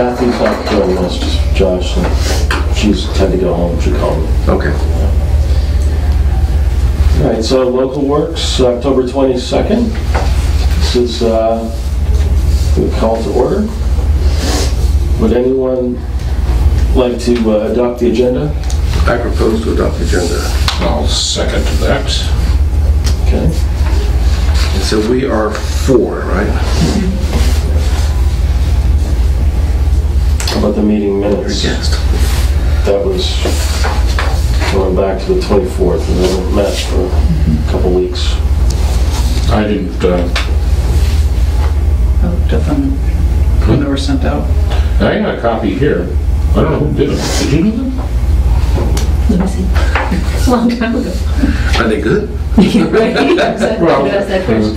Kathy's not joining us, just Josh, and she's had to go home, she called me. Okay. All right, so local works, October 22nd. This is uh, the call to order. Would anyone like to uh, adopt the agenda? I propose to adopt the agenda. I'll second that. Okay. And so we are four, right? About the meeting minutes? Against. That was going back to the 24th, and then met for a couple weeks. I didn't, uh, I looked at them when they were sent out. I got a copy here. I don't know who did them. Did you do them? Let me see. A Long time ago. Are they good? Right, exactly. Well, That's that question.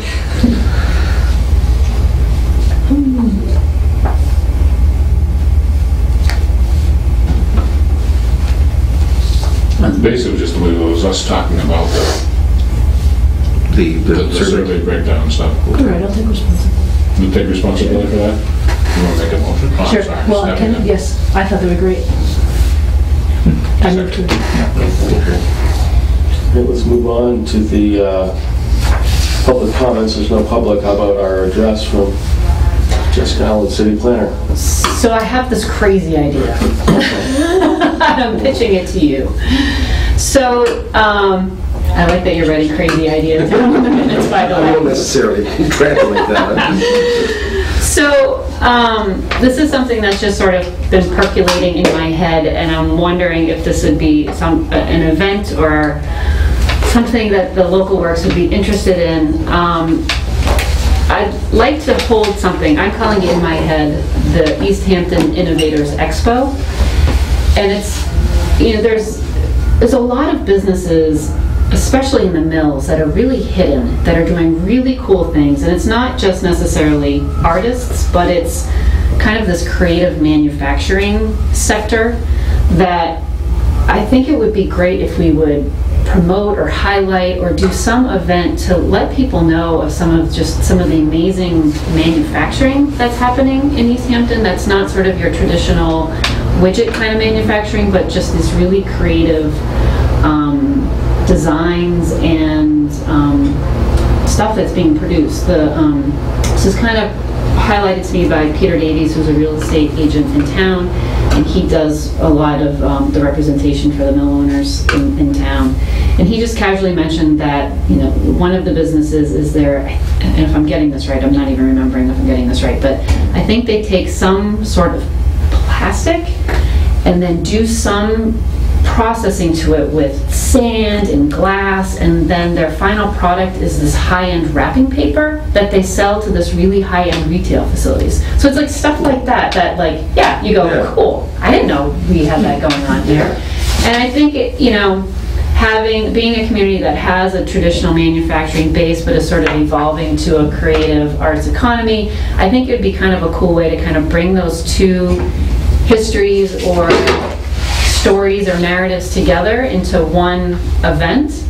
Basically, it was just the way it was us talking about the The, the the the survey. survey breakdown stuff. All right, I'll take responsibility. You take responsibility for that? You want to make a motion? Oh, I'm Sure, sorry, well, I stepping can, in. yes, I thought they were great. I moved to, Okay, let's move on to the uh, public comments. There's no public. How about our address from Jessica Allen, city planner? so I have this crazy idea. I'm pitching it to you. So, um, I like that you're writing crazy ideas down in the minutes, by the I way. won't necessarily translate that. So, um, this is something that's just sort of been percolating in my head, and I'm wondering if this would be some, an event or something that the local works would be interested in. Um, I'd like to hold something, I'm calling it in my head, the Easthampton Innovators Expo. And it's, you know, there's, there's a lot of businesses, especially in the mills, that are really hidden, that are doing really cool things. And it's not just necessarily artists, but it's kind of this creative manufacturing sector that I think it would be great if we would promote or highlight or do some event to let people know of some of just some of the amazing manufacturing that's happening in Easthampton that's not sort of your traditional widget kind of manufacturing, but just this really creative um, designs and um, stuff that's being produced. The, um, this is kind of highlighted to me by Peter Davies, who's a real estate agent in town, and he does a lot of um, the representation for the mill owners in, in town. And he just casually mentioned that, you know, one of the businesses is there, and if I'm getting this right, I'm not even remembering if I'm getting this right, but I think they take some sort of plastic and then do some processing to it with sand and glass, and then their final product is this high-end wrapping paper that they sell to this really high-end retail facilities. So it's like stuff like that, that like, yeah, you go, Yeah. cool, I didn't know we had that going on here. And I think, it you know, having, being a community that has a traditional manufacturing base but is sort of evolving to a creative arts economy, I think it'd be kind of a cool way to kind of bring those two histories or stories or narratives together into one event.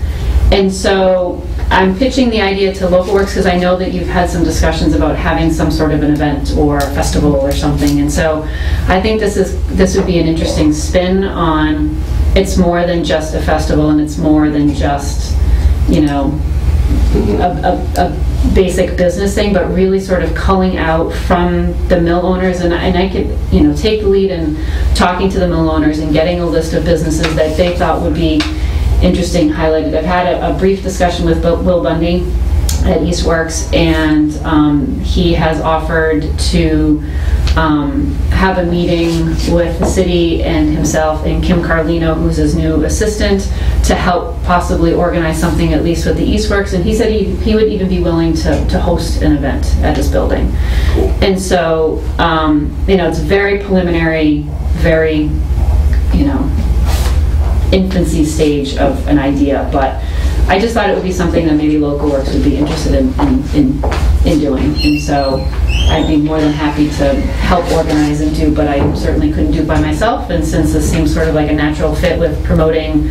And so I'm pitching the idea to Local Works because I know that you've had some discussions about having some sort of an event or festival or something. And so I think this is, this would be an interesting spin on, it's more than just a festival and it's more than just, you know, a, a, a basic business thing, but really sort of culling out from the mill owners, and, I- and I could, you know, take the lead in talking to the mill owners and getting a list of businesses that they thought would be interesting highlighted. I've had a, a brief discussion with Will Bundy at Eastworks, and um, he has offered to um, have a meeting with the city and himself and Kim Carlino, who's his new assistant, to help possibly organize something at least with the Eastworks. And he said he, he would even be willing to, to host an event at his building. Cool. And so, um, you know, it's very preliminary, very, you know, infancy stage of an idea, but I just thought it would be something that maybe local works would be interested in, in, in in doing. And so I'd be more than happy to help organize and do, but I certainly couldn't do it by myself. And since this seems sort of like a natural fit with promoting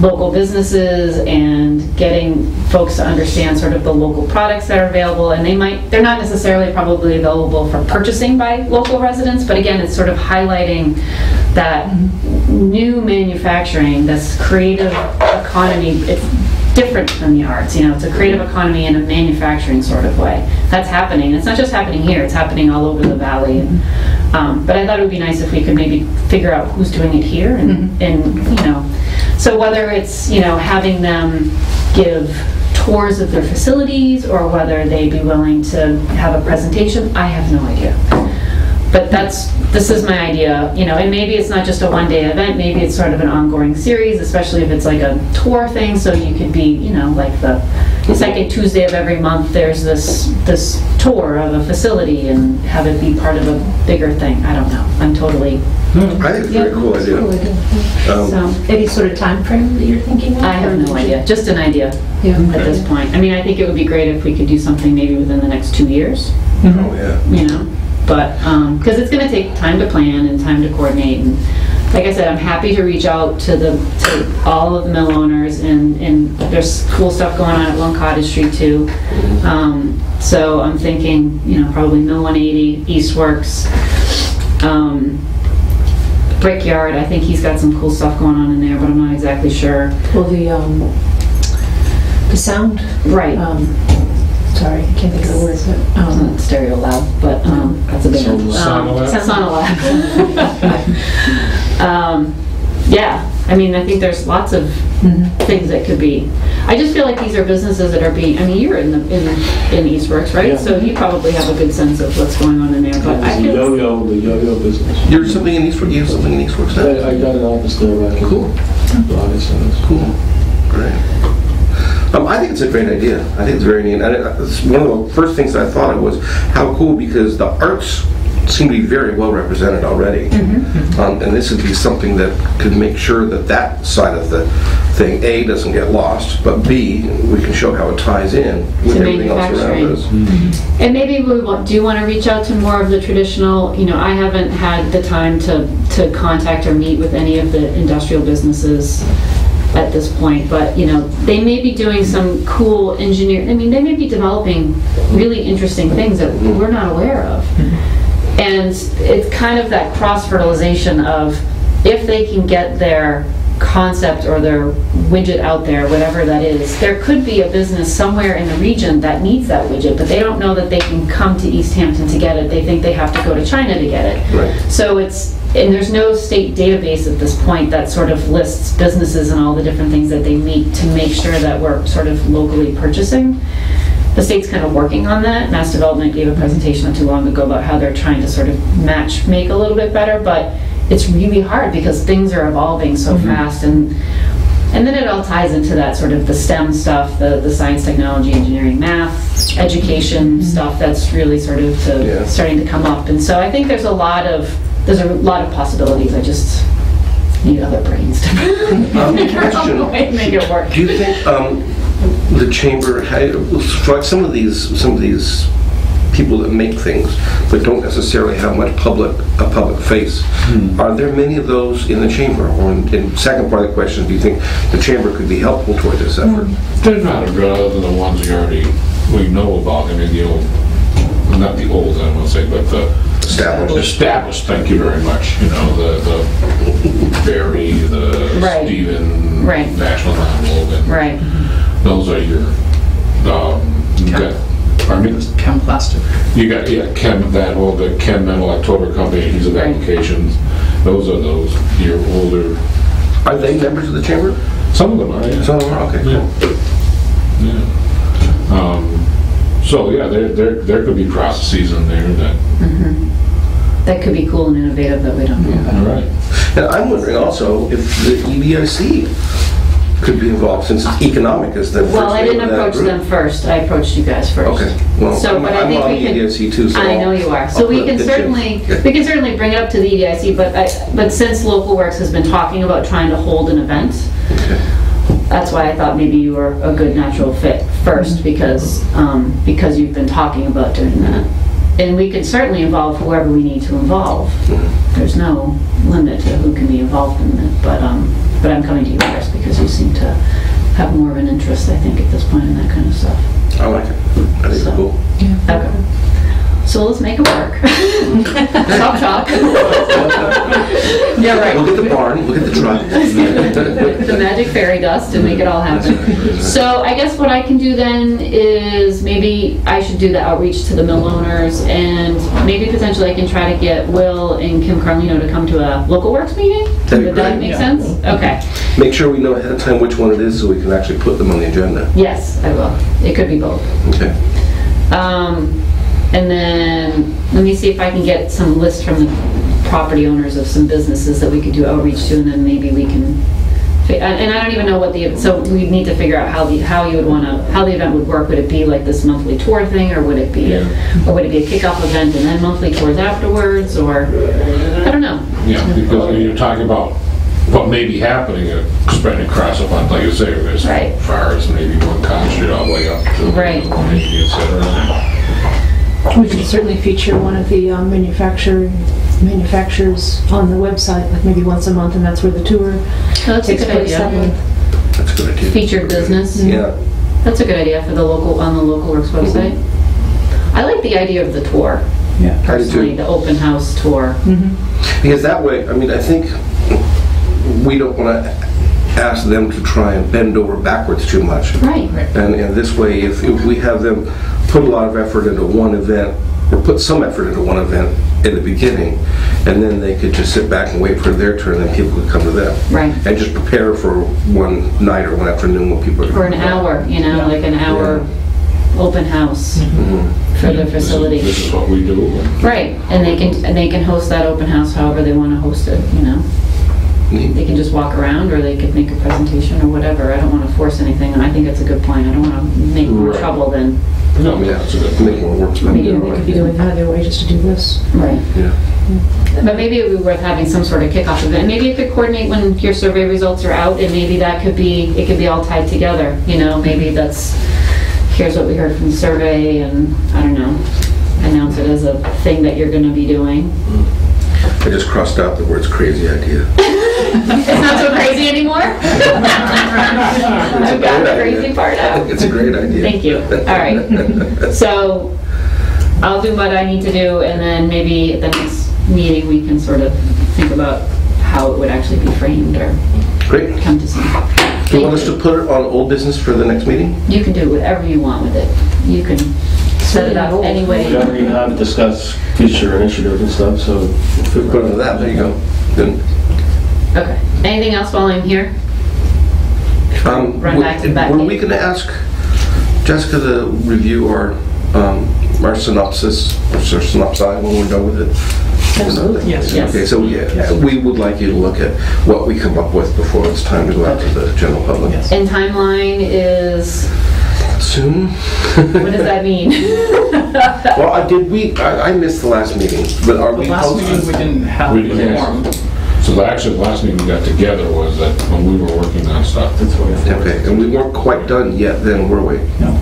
local businesses and getting folks to understand sort of the local products that are available. And they might, they're not necessarily probably available for purchasing by local residents, but again, it's sort of highlighting that new manufacturing, this creative economy, it's different from the arts, you know, it's a creative economy in a manufacturing sort of way. That's happening. It's not just happening here, it's happening all over the valley. Um, But I thought it would be nice if we could maybe figure out who's doing it here and, and, you know, so whether it's, you know, having them give tours of their facilities or whether they'd be willing to have a presentation, I have no idea. But that's, this is my idea, you know, and maybe it's not just a one-day event, maybe it's sort of an ongoing series, especially if it's like a tour thing, so you could be, you know, like the second Tuesday of every month, there's this, this tour of a facility and have it be part of a bigger thing, I don't know, I'm totally, I think it's a very cool idea. Um, so, Any sort of time frame that you're thinking of? I have no idea, just an idea Yeah. at this point. I mean, I think it would be great if we could do something maybe within the next two years, Oh, yeah. you know? But, um, because it's gonna take time to plan and time to coordinate, and like I said, I'm happy to reach out to the, to all of the mill owners, and, and there's cool stuff going on at Long Cottage Street too. Um, so I'm thinking, you know, probably Mill 180, Eastworks, um, Brickyard, I think he's got some cool stuff going on in there, but I'm not exactly sure. Well, the, um, the sound, Right. um, sorry, I can't think of the words, but, It's um, not Stereo Lab, but um, that's a band. Sonolab? Um, Sonolab. Um, Yeah, I mean, I think there's lots of things that could be. I just feel like these are businesses that are being, I mean, you're in the, in in Eastworks, Yeah. right? So you probably have a good sense of what's going on in there, but I The feel, yo-yo, the yo-yo business. You're something in Eastwood, you have something in Eastwood I now? I got an office there back in Cool. August. Cool. Great. Um, I think it's a great idea. I think it's very neat. And it- it's one of the first things I thought of was how cool because the arts seem to be very well represented already. Mm-hmm, mm-hmm. Um, and this would be something that could make sure that that side of the thing, A, doesn't get lost, but B, we can show how it ties in with To everything else around manufacturing. us. Mm-hmm. and maybe we want- do want to reach out to more of the traditional, you know, I haven't had the time to, to contact or meet with any of the industrial businesses at this point, but, you know, they may be doing some cool engineer, I mean, they may be developing really interesting things that we're not aware of. And it's kind of that cross-fertilization of if they can get their concept or their widget out there, whatever that is, there could be a business somewhere in the region that needs that widget, but they don't know that they can come to Easthampton to get it. They think they have to go to China to get it. Right. So it's, and there's no state database at this point that sort of lists businesses and all the different things that they meet to make sure that we're sort of locally purchasing. The state's kind of working on that. Mass Development gave a presentation not too long ago about how they're trying to sort of match make a little bit better, but it's really hard because things are evolving so fast and and then it all ties into that sort of the STEM stuff, the, the science, technology, engineering, math, education stuff that's really sort of Yeah. starting to come up. And so I think there's a lot of, there's a lot of possibilities. I just need other brains to Um, figure out question. a way to make it work. Do you think um, the chamber, for some of these, some of these people that make things, but don't necessarily have much public, a public face, hmm. are there many of those in the chamber? Or, in- and second part of the question, do you think the chamber could be helpful toward this effort? They're not good other than the ones we already, we know about, I mean, the old, not the old, I don't want to say, but the Established. established, thank you very much, you know, the, the Barry, the Right. Stephen. Right. National Envelope, and Right. Those are your, um, you got, pardon me? Chem plastic. You got, yeah, Chem, that whole, the Chem Mental October Company, he's of Right. applications, those are those, your older, Are they members of the chamber? some of them are, yeah. Some of them are, okay, Yeah. cool. Yeah. Um, So, yeah, there, there, there could be processes in there that, That could be cool and innovative that we don't know all about. right. And I'm wondering also if the E EDIC could be involved, since it's economic as the first Well, I name didn't of that approach group. them first. I approached you guys first. Okay, well, So, I'm but I I'm think on we the can- EDIC too, so. I know you are. I'll So we put can it in. certainly, we can certainly bring it up to the EDIC, but I, but since Local Works has been talking about trying to hold an event, Okay. that's why I thought maybe you were a good natural fit first, because, um, because you've been talking about doing that. And we can certainly involve whoever we need to involve. There's no limit to who can be involved in it, but, um, but I'm coming to you first because you seem to have more of an interest, I think, at this point in that kind of stuff. I like it. I think it's cool. Okay. So let's make it work. Chop chop. Yeah, right. Look at the barn, look at the truck. the magic fairy dust and make it all happen. So I guess what I can do then is maybe I should do the outreach to the mill owners and maybe potentially I can try to get Will and Kim Carlino to come to a local works meeting? That'd be Would that make Yeah. sense? Okay, Make sure we know ahead of time which one it is so we can actually put them on the agenda. yes, I will. It could be both. Okay. Um, and then, let me see if I can get some list from the property owners of some businesses that we could do outreach to, and then maybe we can, fi- and and I don't even know what the, so we need to figure out how the, how you would wanna, how the event would work. Would it be like this monthly tour thing, or would it be, a- or would it be a kickoff event and then monthly tours afterwards, or, I don't know. Yeah, because when you're talking about what may be happening, uh, spreading across a month, like you say, Right. far as maybe one Con Street all the way up to. Right. Maybe, et cetera. We could certainly feature one of the um, manufacturer, manufacturers on the website, like maybe once a month, and that's where the tour So That's a good place that idea. month. That's a good idea. Featured business. Mm-hmm. Yeah. That's a good idea for the local, on the local works mm-hmm. website. I like the idea of the tour, Yeah. I do personally, the open house tour. Mm-hmm. Because that way, I mean, I think we don't want to ask them to try and bend over backwards too much. Right. And, and this way, if, if we have them put a lot of effort into one event, or put some effort into one event in the beginning, and then they could just sit back and wait for their turn, and people could come to them. Right. And just prepare for one night or one afternoon when people are. For an hour, you know, like an hour open house mm-hmm. for the This is- facility. This is what we do. Right, and they can, and they can host that open house however they want to host it, you know? Neat. They can just walk around, or they could make a presentation or whatever. I don't want to force anything, and I think it's a good plan. I don't want to make more Right. trouble than, No, Yeah, that's a good make more work for them. Maybe they could be doing that other way just to do this. right. Yeah. But maybe it would be worth having some sort of kickoff event. Maybe it could coordinate when your survey results are out, and maybe that could be, it could be all tied together, you know? Maybe that's, here's what we heard from the survey, and, I don't know, announce it as a thing that you're gonna be doing. Mm. I just crossed out the words crazy idea. It's not so crazy anymore? I've got the crazy part out. It's a great idea. Thank you. All right. So I'll do what I need to do, and then maybe at the next meeting, we can sort of think about how it would actually be framed or Great. come to some. Do you want us to put it on old business for the next meeting? You can do whatever you want with it. You can set it up any We way. already have discussed future initiatives and stuff, so. If we put it on that, there you go. Good. Okay. Anything else while I'm here? Um, Run back to the back Were page. we going to ask Jessica to review our, um, our synopsis, or synopsi when we're done with it? Absolutely. Yes. Yes. Okay, so yeah, we would like you to look at what we come up with before it's time to go out to the general public. Yes. And timeline is, Soon? what does that mean? Well, I did, we, I I missed the last meeting, but are The we last meeting, we didn't have We the didn't. forum. So the- actually, the last meeting we got together was that when we were working on stuff. That's what we Okay, and we weren't quite done yet then, were we? No.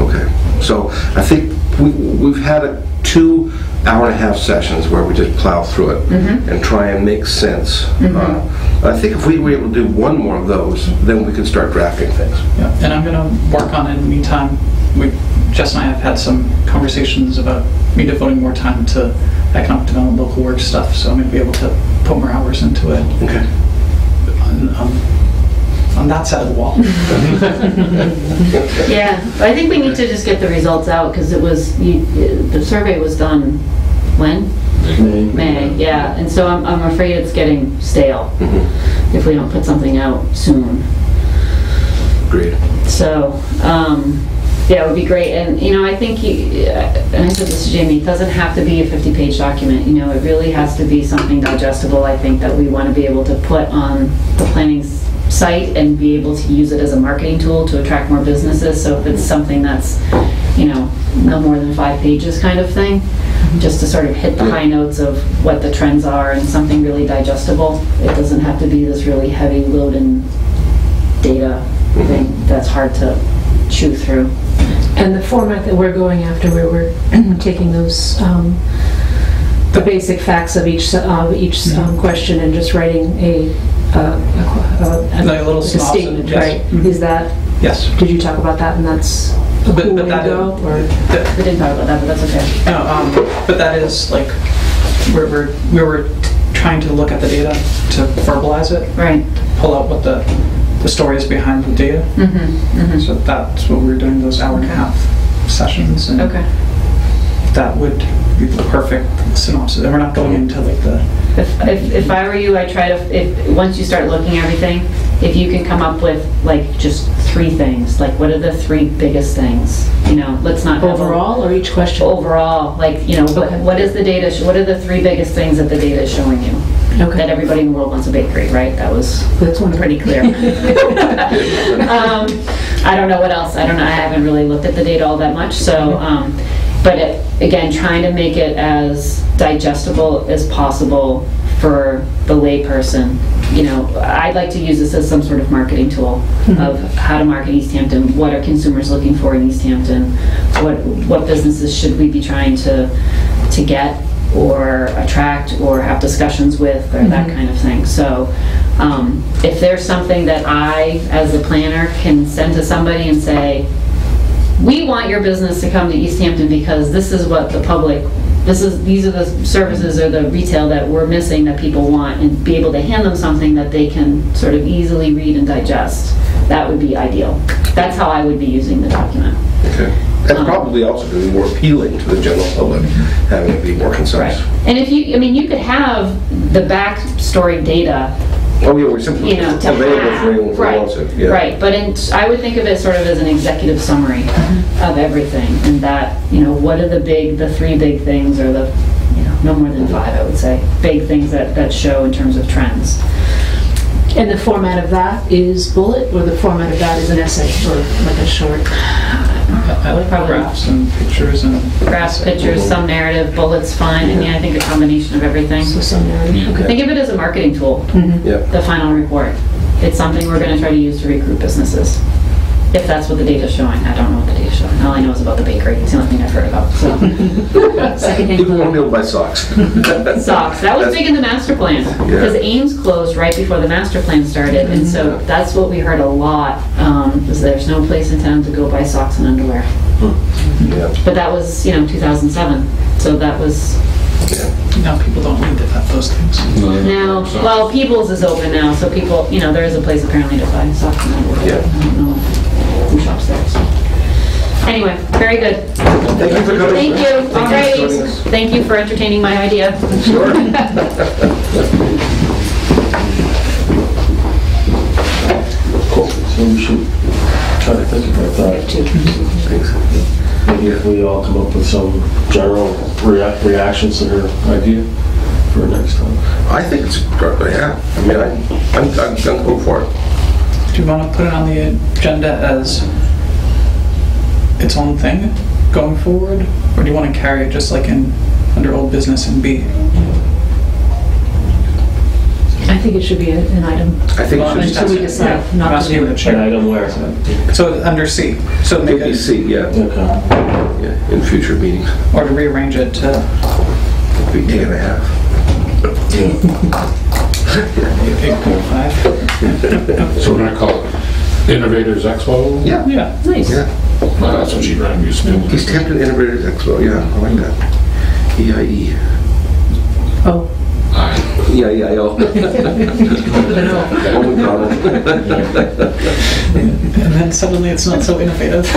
Okay, so I think we, we've had a two hour and a half sessions where we just plow through it and try and make sense. Uh, I think if we were able to do one more of those, then we could start drafting things. Yeah, and I'm gonna work on it in the meantime. We, Jess and I have had some conversations about me devoting more time to economic development, local work stuff, so I'm gonna be able to put more hours into it Okay. on, um, on that side of the wall. Yeah, I think we need to just get the results out, because it was, you- the survey was done when? May. May, yeah, and so I'm, I'm afraid it's getting stale if we don't put something out soon. Great. So, um, yeah, it would be great, and, you know, I think, you- and I said this to Jamie, it doesn't have to be a 50-page document, you know, it really has to be something digestible, I think, that we want to be able to put on the planning site and be able to use it as a marketing tool to attract more businesses, so if it's something that's, you know, no more than five pages kind of thing, mm-hmm. just to sort of hit the high notes of what the trends are and something really digestible. It doesn't have to be this really heavy load and data thing that's hard to chew through. And the format that we're going after, where we're taking those, um, the basic facts of each, of each um, question and just writing a, uh, a- a- Like a little like a statement, yes. right? Mhm. Is that, Yes. did you talk about that and that's a But- cool but way that- go? Or, that- We didn't talk about that, but that's okay. No, um, but that is like, we're, we're, we were trying to look at the data to verbalize it, Right. pull out what the, the story is behind the data. Mm-hmm, mm-hmm. So that's what we were doing, those hour and a half sessions. and Okay. That would be the perfect synopsis. And we're not going into like the, If, if, if I were you, I'd try to, if, once you start looking at everything, if you can come up with like just three things, like what are the three biggest things? You know, let's not. have overall or each question? Overall, like, you know, what, what is the data, what are the three biggest things that the data is showing you? That everybody in the world wants a bakery, right? That was that's one pretty clear. Um, I don't know what else, I don't know, I haven't really looked at the data all that much, so, um, but it- again, trying to make it as digestible as possible for the layperson. You know, I'd like to use this as some sort of marketing tool of how to market Easthampton, what are consumers looking for in Easthampton? What, what businesses should we be trying to, to get or attract or have discussions with or that Mhm. kind of thing. So um, if there's something that I, as a planner, can send to somebody and say, we want your business to come to Easthampton because this is what the public, this is, these are the services or the retail that we're missing that people want and be able to hand them something that they can sort of easily read and digest, that would be ideal. That's how I would be using the document. Okay. That's probably also going to be more appealing to the general public, having it be more concise. And if you, I mean, you could have the backstory data Oh, yeah, we're simply you know, to available for have, anyone who right, wants it. yeah. right, but in, I would think of it sort of as an executive summary mm-hmm. of everything, and that, you know, what are the big, the three big things, or the, you know, no more than five, I would say, big things that, that show in terms of trends. And the format of that is bullet, or the format of that is an essay, or like a short? I like Probably. graphs and pictures and Graphs, pictures, some narrative, bullets, fine, I mean, I think a combination of everything. So some narrative, okay. Think of it as a marketing tool, Mhm. Yeah. the final report. It's something we're gonna try to use to recruit businesses, if that's what the data's showing, I don't know what the data's showing, all I know is about the bakery, it's the only thing I've heard about, so. Secondhand People won't be able to buy socks. Socks, that was That's- big in the master plan, because Ames closed right before the master plan started, and so that's what we heard a lot, um, was there's no place in town to go buy socks and underwear. Yeah, But that was, you know, 2007, so that was, yeah. now people don't need to have those things. now, well, People's is open now, so people, you know, there is a place apparently to buy socks and underwear. Yeah. I don't know who shops there. Anyway, very good. Thank you for coming. Thank you, all Thank you for right. joining. Thank you for entertaining my idea. Sure. Cool. So we should try to think about that. Thanks. Maybe if we all come up with some general rea- reactions to her idea for next time. I think it's, great, yeah, I mean, I- I'm, I'm gonna go for it. Do you want to put it on the agenda as its own thing going forward? Or do you want to carry it just like in, under old business and B? I think it should be a- an item. I think Well, it should Until we Yeah, decide I'm not to asking do the it. An chair. item where? So under C, so make maybe it, see, yeah, Okay. yeah, in future meetings, or to rearrange it to be day and a half. eight point five. So we're gonna call it Innovators Expo? Yeah, Yeah. Nice. yeah. Well, that's what she ran, used to do. Easthampton Innovators Expo, yeah, I like that. E EIE. Oh, Aye. Yeah, yeah, yeah. Only comment. And then suddenly it's not so innovative.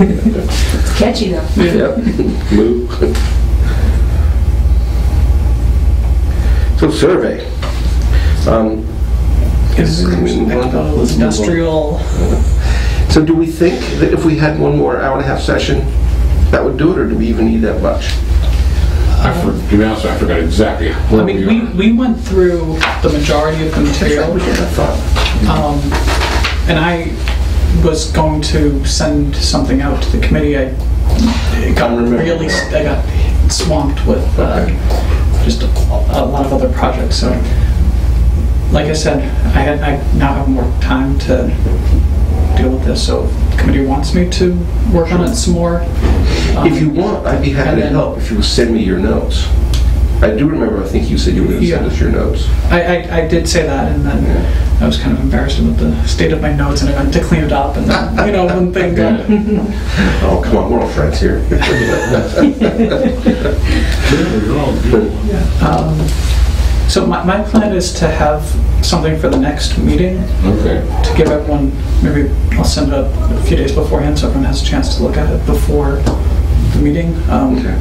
it's catchy though. Yep, move. So survey. Um, Is Let's move on. industrial, So do we think that if we had one more hour and a half session, that would do it, or do we even need that much? I for, to be honest, I forgot exactly I mean, we we, went through the majority of the material. We had a thought. Um, And I was going to send something out to the committee. I it got remember really. I got swamped with uh, just a a lot of other projects, so. Like I said, I had, I now have more time to deal with this, so if the committee wants me to work on it some more. um, If you want, I'd be happy to help if you would send me your notes. I do remember, I think you said you were going to send Yeah. us your notes. I, I, I did say that, and then I was kind of embarrassed about the state of my notes, and I went to clean it up, and then, you know, one thing got, Oh, come on, we're all friends here. You're all good. um, so my, my plan is to have something for the next meeting, Okay. to give everyone, maybe I'll send it a few days beforehand, so everyone has a chance to look at it before the meeting. Um, Okay.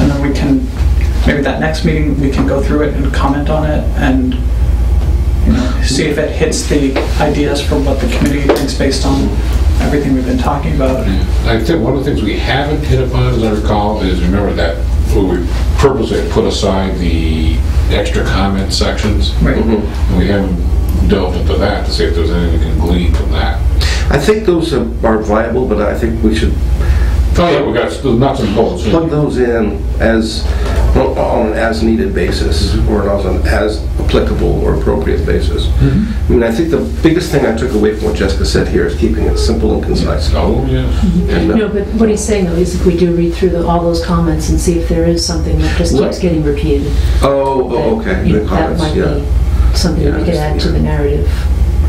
And then we can, maybe that next meeting, we can go through it and comment on it and, you know, see if it hits the ideas for what the committee thinks based on everything we've been talking about. I think one of the things we haven't hit upon, as I recall, is remember that we purposely put aside the extra comment sections. Right. Mm-hmm. And we haven't delved into that to see if there's anything we can glean from that. I think those are are viable, but I think we should Oh, yeah, we got the nuts and bolts. plug those in as, on an as-needed basis, or on an as applicable or appropriate basis. I mean, I think the biggest thing I took away from what Jessica said here is keeping it simple and concise. Oh, yes. And, uh, No, but what he's saying though is if we do read through the- all those comments and see if there is something that just Right. keeps getting repeated. Oh, oh, okay, you know, the comments, That might yeah. be something Yeah, we could add to yeah. the narrative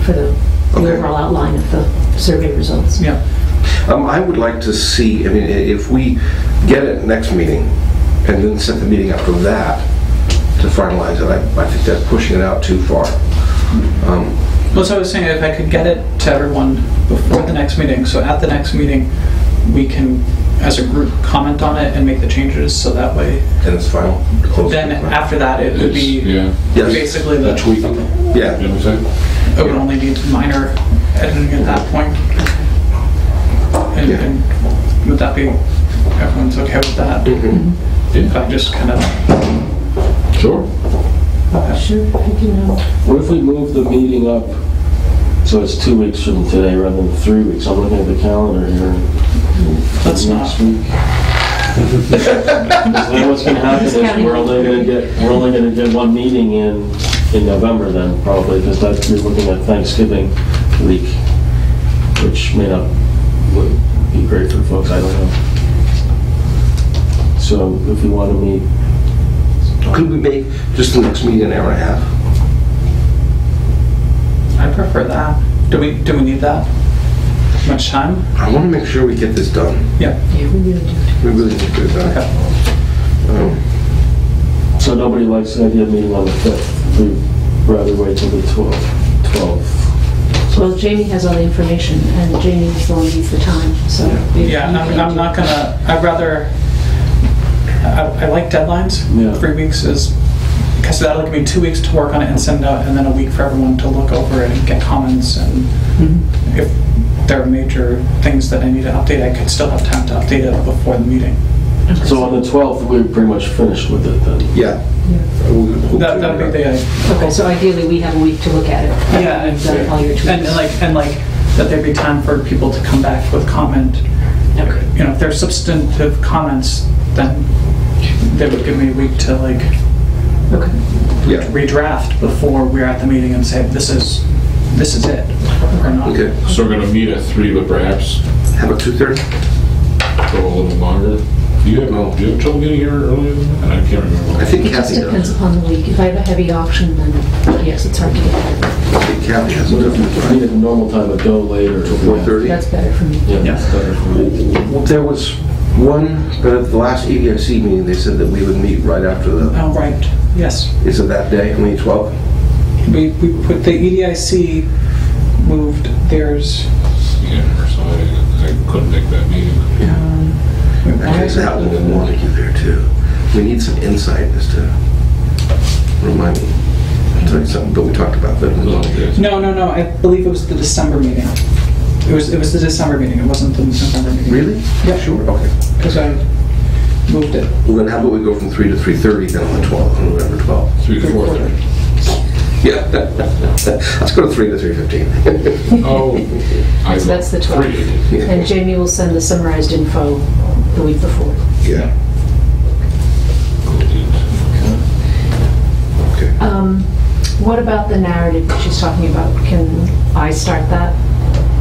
for the the Okay. overall outline of the survey results. Yeah. Um, I would like to see, I mean, if we get it next meeting, and then set the meeting after that to finalize it, I, I think that's pushing it out too far. Um, Well, so I was saying if I could get it to everyone before the next meeting, so at the next meeting, we can, as a group, comment on it and make the changes, so that way, And it's final? close. then after that, it would be Yeah, Yes, basically the the, tweaking, yeah. you know what I'm saying? it would only need minor editing at that point. And, Yeah. and would that be, everyone's okay with that? Mhm. If I just kind of, Sure. Sure, you can, um, What if we move the meeting up, so it's two weeks from today rather than three weeks? I'm looking at the calendar here. Let's not. Next week. Then what's gonna happen is we're only gonna get, we're only gonna get one meeting in, in November then, probably, because that, you're looking at Thanksgiving week, which may not, would be great for folks, I don't know. So if we want to meet, Could we make just the next meeting an hour and a half? I prefer that. Do we, do we need that much time? I want to make sure we get this done. Yeah. yeah, we really do. We really need to get it done. Okay. Um, so nobody likes the idea of meeting on the 5th. We'd rather wait till the 12th. 12th. Well, Jamie has all the information, and Jamie is the one who needs the time, so. Yeah, I'm, I'm not gonna, I'd rather, I, I like deadlines. Yeah. Three weeks is, because that'll give me two weeks to work on it and send out, and then a week for everyone to look over it and get comments, and mm-hmm. if there are major things that I need to update, I could still have time to update it before the meeting. So on the 12th, we're pretty much finished with it then? Yeah. Yeah. We'll- we'll That, that'd be it out. the, Okay, so ideally, we have a week to look at it. yeah, and, You've all your tweaks. and like, and like, that there'd be time for people to come back with comment. Okay. You know, if there's substantive comments, then they would give me a week to like Okay. Yeah, redraft before we're at the meeting and say, this is, this is it, or not. okay. So we're gonna meet at three, but perhaps How about 2:30? go a little longer. Do you have, do you have trouble getting here earlier than that? I can't remember. I think It just Kathy depends does. upon the week. If I have a heavy auction, then yes, it's hard to get there. I think Kathy has a What if we different meet at the normal time, but go later? Till 4:30? That's better for me. Yeah, that's better for me. There was one, but at the last E EDIC meeting, they said that we would meet right after the, Oh, right, yes. is it that day, May mean, 12? We, we put, the EDIC moved theirs. Yeah, so I, I couldn't make that meeting. um, wait, why Actually, is that it- one wanted you there too. We need some insight as to, remind me, I'll tell you something, but we talked about that. No, no, no, I believe it was the December meeting. It was, it was the December meeting, it wasn't the November meeting. Really? Yeah. Sure, okay. Because I moved it. Well, then how about we go from 3 to 3:30 then on the 12th, on November 12th? Three to four thirty. Yeah. Let's go to 3 to 3:15. Oh. I So that's the thought 12th. three. And Jamie will send the summarized info the week before. Yeah, okay. Um, What about the narrative that she's talking about? Can I start that?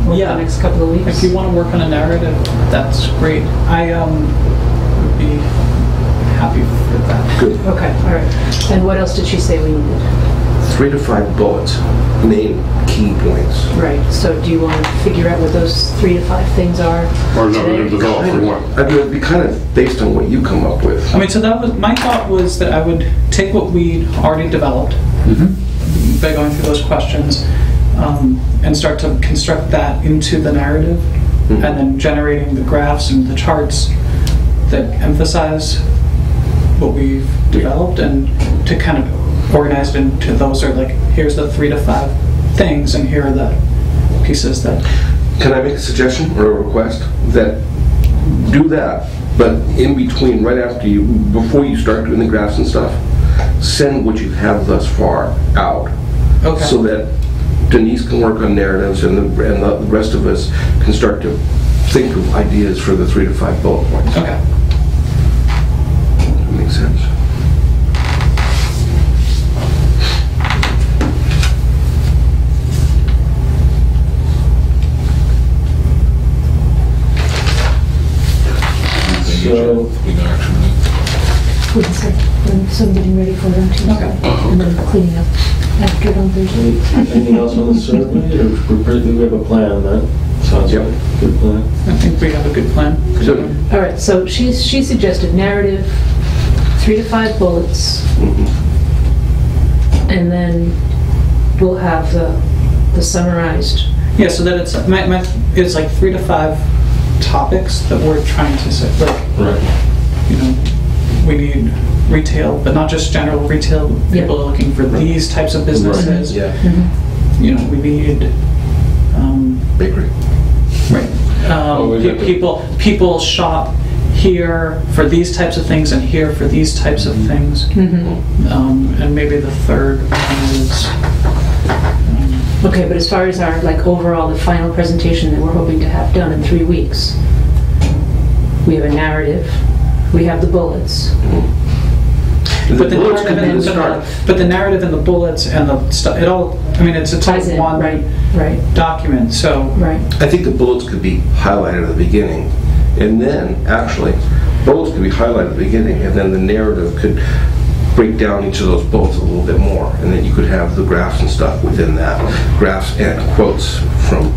Over Yeah. the next couple of weeks? If you want to work on a narrative, that's great. I um, would be happy for that. Good. Okay, all right. And what else did she say we needed? Three to five bullets, main key points. Right, so do you want to figure out what those three to five things are Or no, we're gonna develop for one. I mean, it'd be kind of based on what you come up with. I mean, so that was, my thought was that I would take what we'd already developed by going through those questions um, and start to construct that into the narrative and then generating the graphs and the charts that emphasize what we've developed and to kind of organize it into those are like, here's the three to five things and here are the pieces that, Can I make a suggestion or a request? That do that, but in between, right after you, before you start doing the graphs and stuff, send what you have thus far out. Okay. So that Denise can work on narratives and the, and the rest of us can start to think of ideas for the three to five bullet points. okay. Makes sense. So- when some getting ready for them too. Okay. And then cleaning up after it on Thursday. Anything else on the survey, or we're pretty, we have a plan, that sounds Yep. like a good plan. I think we have a good plan. So- All right, so she's, she suggested narrative, three to five bullets, Mhm. and then we'll have the, the summarized. Yeah, so that it's, my, my, it's like three to five topics that we're trying to say, like, Right. you know, we need retail, but not just general retail. People are looking for these types of businesses. Yeah, You know, we need, um, bakery. right, um, we pe- people, people shop here for these types of things and here for these types of things. Um, and maybe the third one is, um, Okay, but as far as our, like, overall, the final presentation that we're hoping to have done in three weeks, we have a narrative, we have the bullets. The But the bullets could narrative be and the the, but the narrative and the bullets and the stuff, it all, I mean, it's, a all Ties in, one right, right, document, so, right. I think the bullets could be highlighted at the beginning, and then, actually, bullets could be highlighted at the beginning, and then the narrative could break down each of those bullets a little bit more, and then you could have the graphs and stuff within that, graphs and quotes from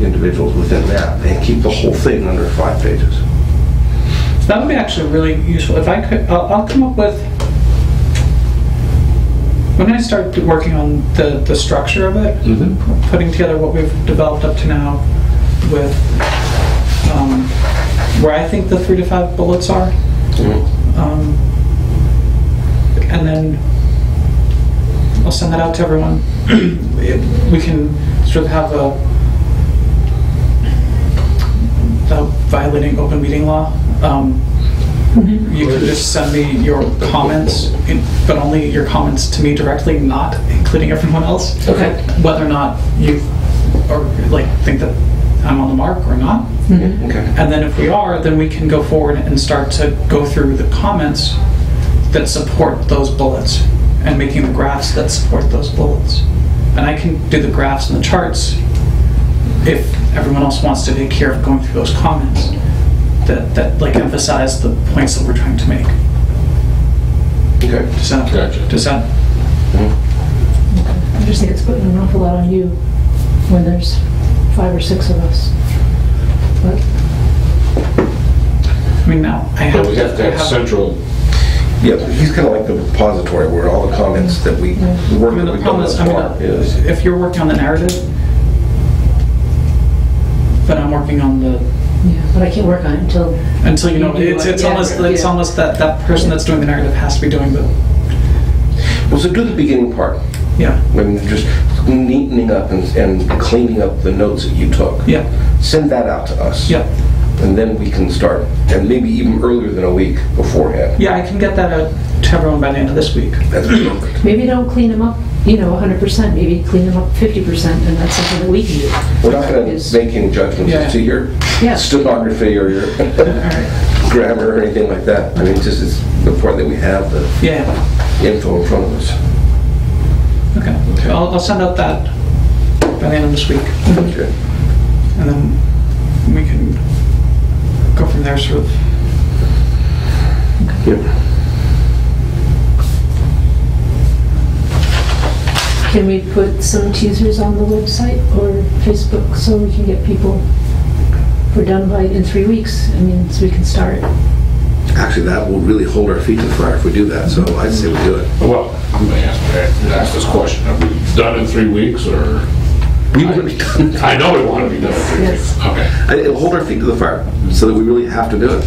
individuals within that, and keep the whole thing under five pages. That would be actually really useful. If I could, I'll, I'll come up with, when I start working on the, the structure of it, Mm-hmm. putting together what we've developed up to now with, um, where I think the three to five bullets are, um, and then I'll send that out to everyone. We can sort of have a, without violating open meeting law, um, you can just send me your comments, in- but only your comments to me directly, not including everyone else. Okay. Whether or not you, or like, think that I'm on the mark or not. Okay. And then if we are, then we can go forward and start to go through the comments that support those bullets and making the graphs that support those bullets. And I can do the graphs and the charts if everyone else wants to take care of going through those comments that, that like emphasize the points that we're trying to make. Okay. Does that, Gotcha. does that, mm-hmm. I just think it's putting an awful lot on you when there's five or six of us. But, I mean, now, I have. But we have to I have central, Yeah, he's kind of like the repository where all the comments that we, the I work mean, that the we've done problem thus is, I far mean, is. if you're working on the narrative, but I'm working on the yeah, but I can't work on it until, Until you know, You do it's, it's yeah, almost, it's yeah. almost that, that person that's doing the narrative has to be doing the, Well, so do the beginning part. yeah, I mean, just neatening up and, and cleaning up the notes that you took. yeah, Send that out to us. yeah. And then we can start, and maybe even earlier than a week beforehand. Yeah, I can get that out to everyone by the end of this week. That's perfect. maybe don't clean them up, you know, 100%, maybe clean them up 50%, and that's something that we can do. We're not gonna Is- make any judgments Yeah. as to your Yeah. stenography or your grammar or anything like that. I mean, just it's important that we have the Yeah, info in front of us. okay. I'll, I'll send out that by the end of this week. Okay. and then we can go from there, sort of. Yep. Can we put some teasers on the website or Facebook so we can get people, if we're done by, in three weeks, I mean, so we can start. Actually, that will really hold our feet to the fire if we do that, so I'd say we do it. Well, I'm gonna ask, ask this question, are we done in three weeks, or? We want to be done. I know we want to be done in three Yes. weeks. Okay. I- It'll hold our feet to the fire, so that we really have to do it.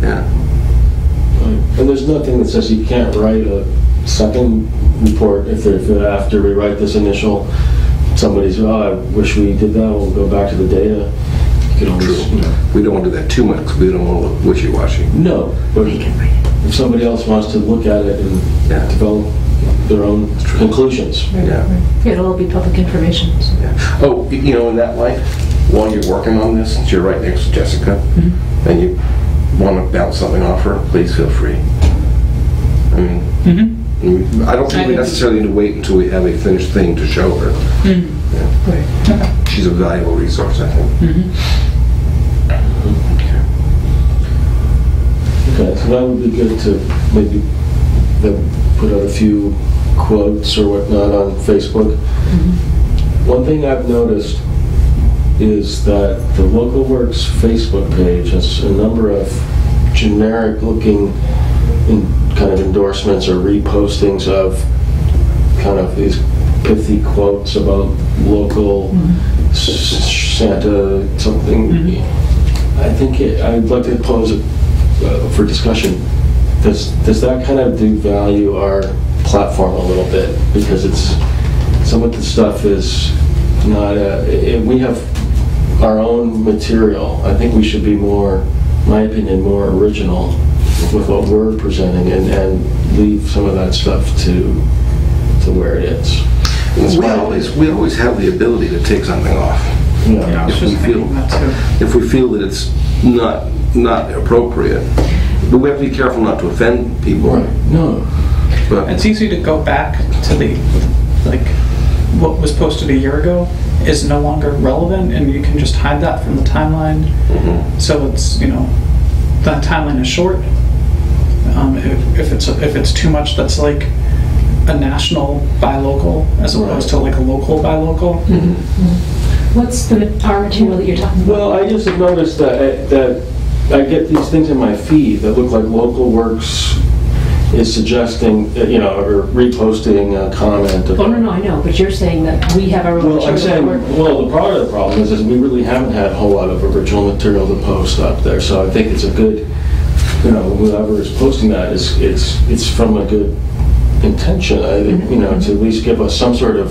Yeah. And there's nothing that says you can't write a second report if there- if after we write this initial, somebody's, oh, I wish we did that, we'll go back to the data. You can always, you know. We don't want to do that too much, we don't want to look wishy-washy. No, but we can read. if somebody else wants to look at it and Yeah. develop their own conclusions. Yeah. It'll all be public information, so. Yeah. Oh, y- you know, in that light, while you're working on this, since you're right next to Jessica, mm-hmm. and you want to bounce something off her, please feel free. I mean, I mean, I don't think we necessarily need to wait until we have a finished thing to show her. Mm-hmm. Yeah. Right. She's a valuable resource, I think. Mm-hmm. Okay, so that would be good to maybe then put out a few quotes or whatnot on Facebook. Mm-hmm. One thing I've noticed is that the Local Works Facebook page has a number of generic-looking in- kind of endorsements or repostings of kind of these pithy quotes about local s- Santa something. I think it- I'd like to pose it uh, for discussion. Does, does that kind of devalue our platform a little bit? Because it's, some of the stuff is not, uh, i- i- we have our own material. I think we should be more, my opinion, more original with what we're presenting and, and leave some of that stuff to, to where it is. That's We always, we always have the ability to take something off. Yeah, Yeah. If we feel- that. If we feel that it's not, not appropriate. But we have to be careful not to offend people. Right, no, But, It's easy to go back to the, like, what was posted a year ago is no longer relevant, and you can just hide that from the timeline. Mhm. So it's, you know, that timeline is short. Um, if, if it's, if it's too much that's like a national buy local as opposed to like a local buy local. What's the, our material that you're talking about? Well, I just have noticed that, that I get these things in my feed that look like Local Works is suggesting, uh, you know, or reposting a comment. Oh, no, no, I know, but you're saying that we have our own Well, I'm saying, that well, the part of the problem is, is we really haven't had a whole lot of original material to post up there, so I think it's a good, you know, whoever is posting that is, it's, it's from a good intention, I think, you know, to at least give us some sort of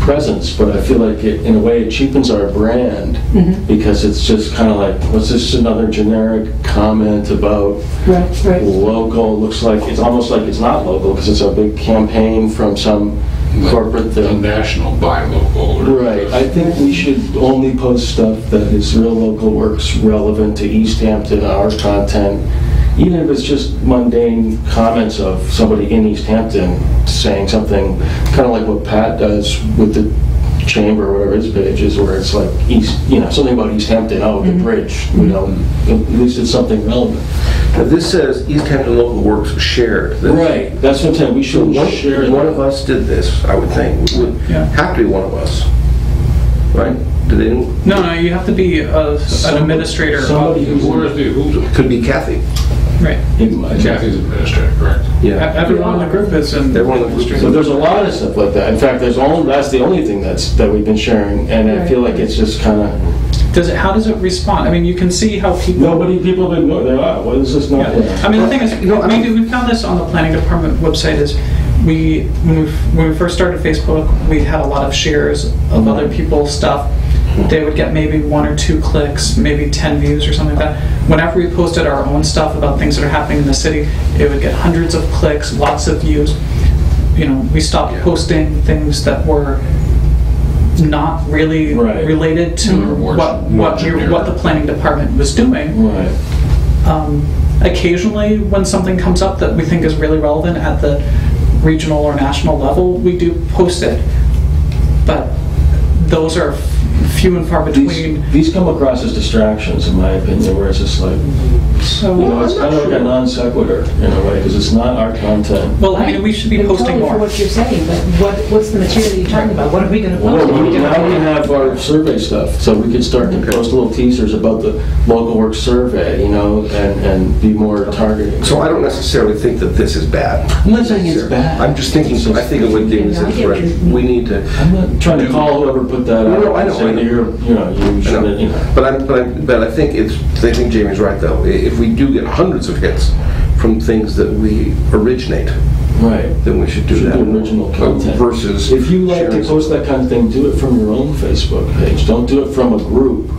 presence, but I feel like it, in a way, it cheapens our brand, mm-hmm. because it's just kind of like, what's this, another generic comment about Right, right. local, looks like, it's almost like it's not local, because it's a big campaign from some corporate The thing. national buy local. or- Right, I think we should only post stuff that is real local works relevant to Easthampton, our content, even if it's just mundane comments of somebody in Easthampton saying something, kind of like what Pat does with the chamber, or whatever his page is, where it's like East, you know, something about Easthampton, oh, the mm-hmm. bridge, you know, at least it's something relevant. Now, this says Easthampton Local Works shared. this. Right, that's what I'm saying, we should one, share one of that. us did this, I would think. It would Yeah. have to be one of us. Right? Did they, No, no, you have to be a, an Somebody- administrator. of- somebody who's- Who is the, who's, could be Kathy. Right. Kathy's administrator, correct? Yeah. Everyone in the group is an Everyone in the group So there's a lot of stuff like that. In fact, there's only, that's the only thing that's, that we've been sharing, and I feel like it's just kind of, Does it, how does it respond? I mean, you can see how people. nobody, people have been, going, they're, ah, what is this not? Yeah. I mean, the thing is, No, I we, we found this on the planning department website is we, when we, when we first started Facebook, we had a lot of shares of other people's stuff. They would get maybe one or two clicks, maybe 10 views or something like that. Whenever we posted our own stuff about things that are happening in the city, it would get hundreds of clicks, lots of views. You know, we stopped posting things that were not really Right. related to more- what, more what, generic. what the planning department was doing. Right. Um, Occasionally, when something comes up that we think is really relevant at the regional or national level, we do post it. But those are, few and far These, between. these come across as distractions, in my opinion, where it's just like, So, you know, it's kind of like a non sequitur in a way, because it's not our content. well, I mean, we should be I'm posting totally for what you're saying, but what, what's the material you're talking about? What are we gonna post? What are we we- now we have our survey stuff, so we could start to post little teasers about the local work survey, you know, and, and be more targeting. So I don't necessarily think that this is bad. I'm not saying it's bad. I'm just thinking, so I think of what David says, we need to, I'm not trying to call whoever put that No, out. no, I know, saying I know. that you're, you know, you know. shouldn't, you know. But I, but I, but I think it's, I think Jamie's right though. If we do get hundreds of hits from things that we originate, Right. then we should do Should that. do original content. Versus. If you like to post that kind of thing, do it from your own Facebook page. Don't do it from a group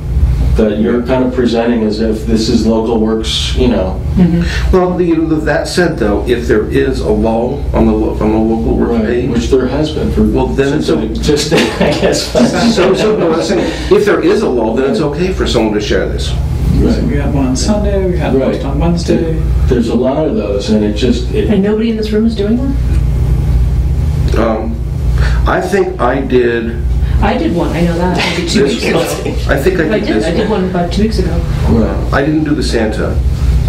that you're kind of presenting as if this is local works, you know. Well, you know, that said though, if there is a lull on the, lo- on the local work page. Which there has been for. Well, then it's it a- Just, I guess. So, so, no, I'm saying, if there is a lull, then it's okay for someone to share this. Right. We had one on Sunday, we had Right. post on Wednesday. There's a lot of those, and it just, And nobody in this room is doing that? Um, I think I did I did one, I know that, maybe two this weeks ago. one. I think I I did did, this I did one about two weeks ago. right. I didn't do the Santa,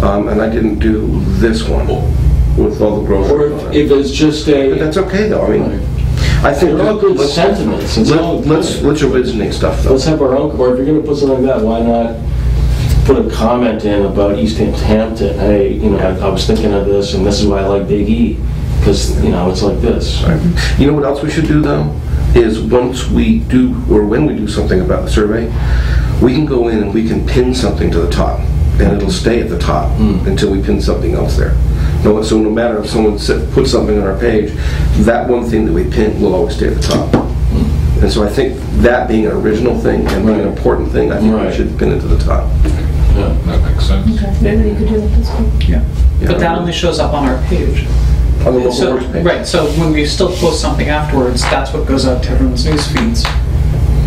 um, and I didn't do this one with all the growth. Or if- if it's just But a, that's okay though, I Right. mean, I think. they're all that- good let's- sentiments. It's all let- Let's, good. let's originate stuff though. Let's have our own, or if you're gonna put something like that, why not put a comment in about Easthampton? Hey, you know, I I was thinking of this, and this is why I like Big E, because, you know, it's like this. You know what else we should do though? Is once we do, or when we do something about the survey, we can go in and we can pin something to the top. And it'll stay at the top Hmm. until we pin something else there. No, so no matter if someone sa- puts something on our page, that one thing that we pin will always stay at the top. And so I think that being an original thing and being an. Important thing, I think we should pin it to the top. Yeah. That makes sense. Maybe you could do it this way. Yeah. Yeah. But that only shows up on our page. On the local So, works page. right, so when we still post something afterwards, that's what goes out to everyone's news feeds.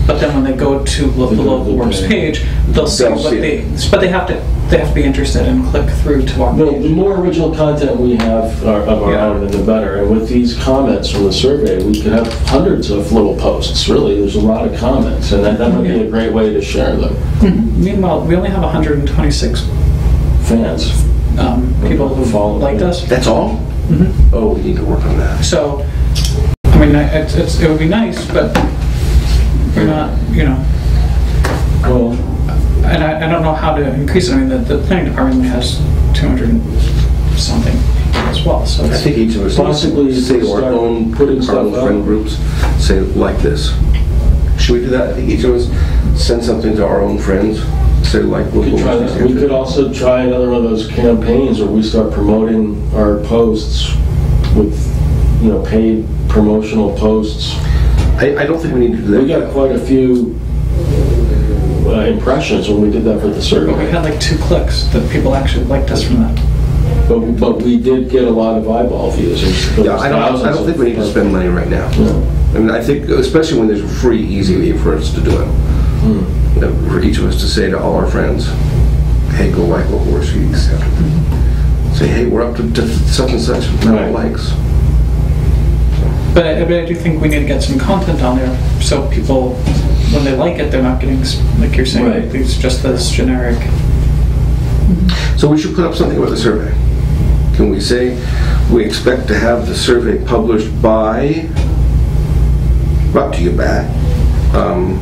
But then when they go to lo- the The local local works page. page, they'll see They'll what see they, it. but they have to, they have to be interested and click through to our The the page. more original content we have are- of our Yeah. own, the better. And with these comments from the survey, we could have hundreds of little posts, really. There's a lot of comments, and that that would be a great way to share them. Meanwhile, we only have 126 Fans. um, people who Follow. liked us. That's all? Mhm. Oh, we need to work on that. So, I mean, I- it's, it's, it would be nice, but we're not, you know, Well, and I, I don't know how to increase it. I mean, the, the planning department has 200 and something as well, so I it's, think each of us Possibly to say to our own, putting our stuff own out. friend groups, say like this. Should we do that? I think each of us send something to our own friends, say like. we could try that. We could also try another one of those campaigns where we start promoting our posts with, you know, paid promotional posts. I, I don't think we need to do that. We got quite a few uh, impressions when we did that for the but we had like two clicks that people actually liked us from that. But, but we did get a lot of eyeball views. There's Yeah, I don't, I thousands don't think we need to of- spend money right now. No. I mean, I think, especially when there's a free, easy way for us to do it. Hmm. For each of us to say to all our friends, hey, go like what Horse Geeks. Say, hey, we're up to to such and such amount of likes. But I, but I do think we need to get some content on there, so people, when they like it, they're not getting, like you're saying, Right. it's just this generic. So we should put up something about the survey. Can we say, we expect to have the survey published by, brought to you back, um,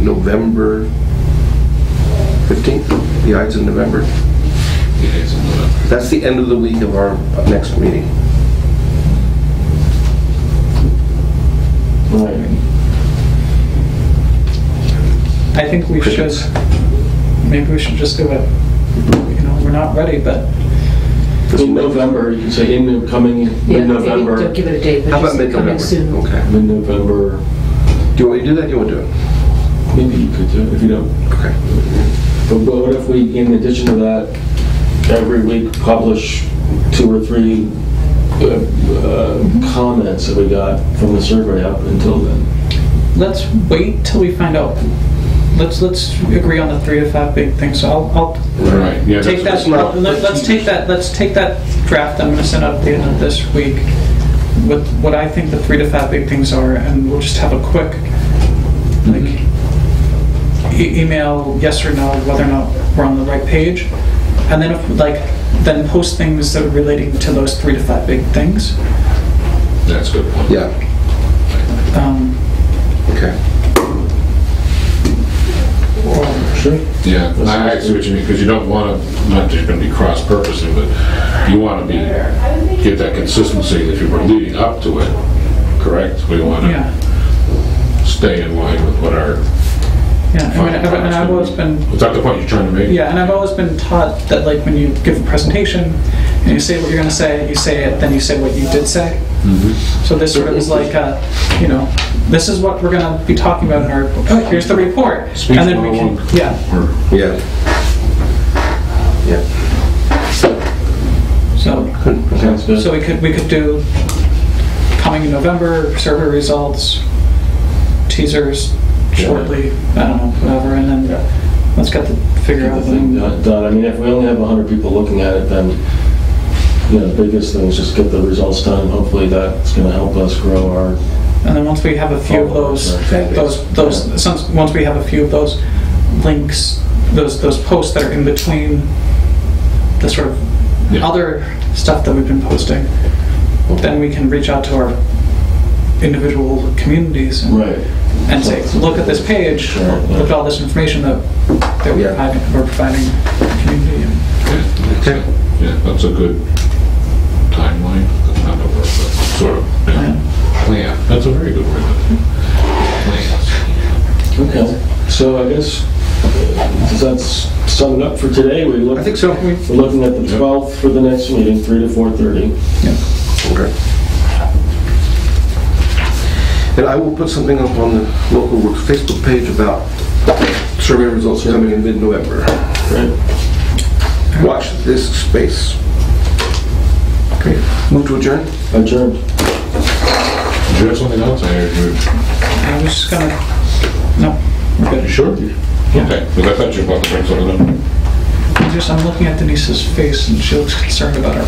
November 15th, the Ides of November? Yeah, it's in November. That's the end of the week of our next meeting. Right. I think we should, maybe we should just do it, you know, we're not ready, but In November, you can say in the coming, Yeah, maybe mid-November, Don't give it a date, How but about just coming mid-November? soon. Okay. mid-November, Do you want me to do that, or you want to do it? Maybe you could do it if you don't. Okay. But but what if we, in addition to that, every week publish two or three uh, uh, comments that we got from the survey up until then? let's wait till we find out. Let's, let's agree on the three to five big things, so I'll, I'll Right, yeah. take that's- that, not- let- let's take that, let's take that draft I'm gonna send out at the end of this week with what I think the three to five big things are, and we'll just have a quick, like, e- email yes or no, whether or not we're on the right page. And then if, like, then post things that are relating to those three to five big things. That's a good point. Yeah, Um, okay. Sure. Yeah, I I see what you mean, because you don't want to, not just going to be cross-purposing, but you want to be, get that consistency if you were leading up to it, correct? We want Yeah, to stay in line with what our. Yeah, I mean, I've- and I've always been, Is that the point you're trying to make? yeah, and I've always been taught that like when you give a presentation and you say what you're gonna say, you say it, then you say what you did say. Mm -hmm. So this sort of is like, uh, you know, this is what we're gonna be talking about in our, oh, here's the report. Speech And then we can, yeah, Or- Yeah. Yeah. so, Sounds good. so we could, we could do coming in November, survey results, teasers shortly, I don't know, whatever, and then let's get the, figure Get the out thing done- done. I mean, if we only have 100 people looking at it, then, you know, the biggest thing is just get the results done. Hopefully that's going to help us grow our, And then once we have a few of those, those, those, since, once we have a few of those links, those, those posts that are in between the sort of Yeah. other stuff that we've been posting, then we can reach out to our individual communities and, right. and say, look at this page, Sure, yeah. look at all this information that, that we're Yeah. providing, we're providing the community. and- Yeah, Okay. Yeah, that's a good timeline, not a word, but sort of, yeah, Plan. plan, that's a very good word. Plans. Okay. So I guess, uh, does that s- sum it up for today? We look, I think so. We're looking at the 12th for the next meeting, 3 to 4:30. Yeah. Okay. And I will put something up on the local works Facebook page about survey results coming in mid-November. Right? Watch this space. Okay, move to adjourn? Adjourned. Did you have something else? I heard you. I was just gonna, no, we're You good. sure? Okay, because I thought you were about to bring something up. I'm just, I'm looking at Denise's face and she looks concerned about her.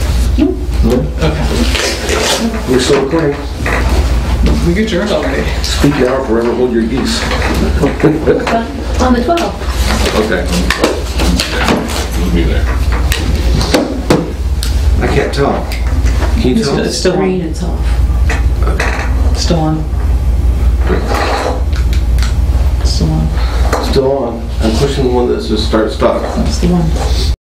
Okay, We're still recording. We adjourned already. Speak now or forever hold your geese. On the 12th. Okay. We'll be there. I can't tell. Can you It's tell? it's still Green, on, it's off. still on. Still on, Still on. I'm pushing the one that says start stop. that's the one.